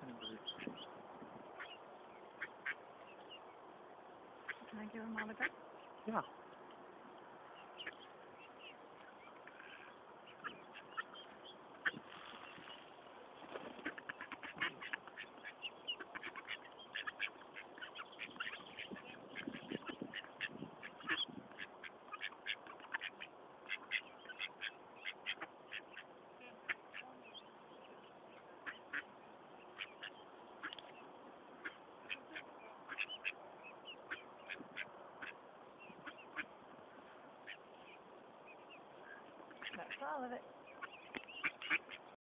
seni böyle. Can I give him all the good? Yeah. All of it.